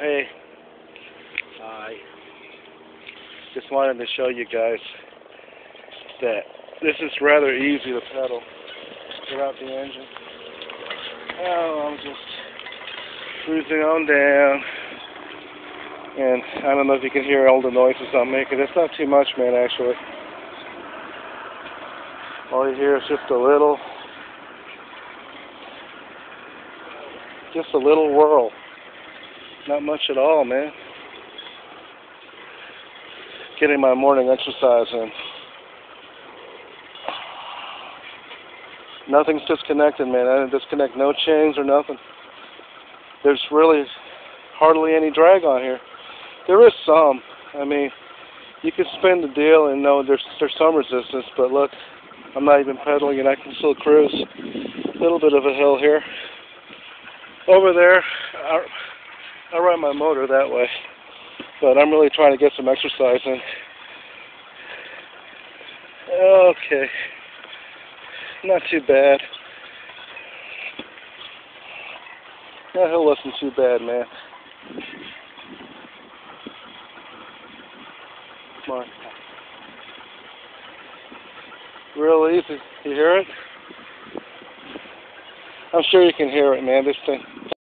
Hey. Hi. Just wanted to show you guys that this is rather easy to pedal without the engine. Oh, I'm just cruising on down. And I don't know if you can hear all the noises I'm making. It's not too much, man, actually. All you hear is just a little, just a little whirl. Not much at all, man. Getting my morning exercise in. Nothing's disconnected, man. I didn't disconnect no chains or nothing. There's really hardly any drag on here. There is some. I mean, you can spin the deal and know there's there's some resistance, but look, I'm not even pedaling and I can still cruise. A little bit of a hill here. Over there, I, ride my motor that way, but I'm really trying to get some exercise in. Okay, not too bad. That hill wasn't too bad, man. Come on. Real easy. You hear it? I'm sure you can hear it, man. This thing.